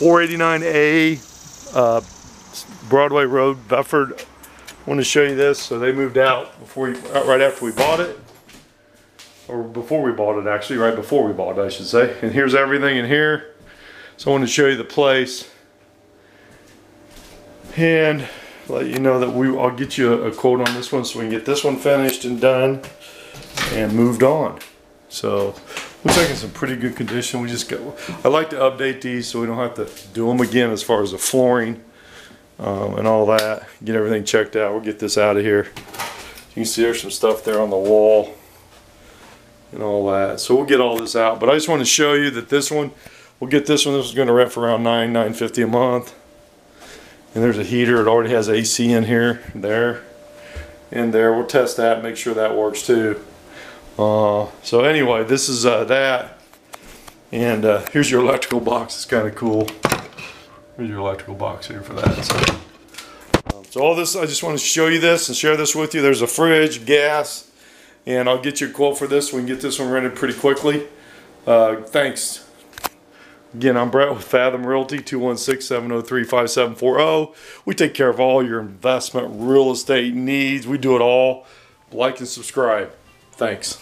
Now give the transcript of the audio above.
489A uh, Broadway Road, Bedford. I want to show you this. So they moved out before, uh, right after we bought it, or before we bought it actually, right before we bought it, I should say. And here's everything in here. So I want to show you the place and let you know that we I'll get you a, a quote on this one so we can get this one finished and done and moved on. So looks like it's in pretty good condition. We just got I like to update these so we don't have to do them again as far as the flooring um, and all that. Get everything checked out. We'll get this out of here. You can see there's some stuff there on the wall and all that. So we'll get all this out. But I just want to show you that this one, we'll get this one. This is going to rent for around nine, nine fifty a month. And there's a heater. It already has AC in here, there, in there. We'll test that, make sure that works too. Uh, so anyway, this is uh, that. And uh, here's your electrical box. It's kind of cool. Here's your electrical box here for that. So, um, so all this, I just want to show you this and share this with you. There's a fridge, gas, and I'll get you a quote for this. We can get this one rented pretty quickly. Uh, thanks. Again, I'm Brett with Fathom Realty, 216-703-5740. We take care of all your investment real estate needs. We do it all. Like and subscribe. Thanks.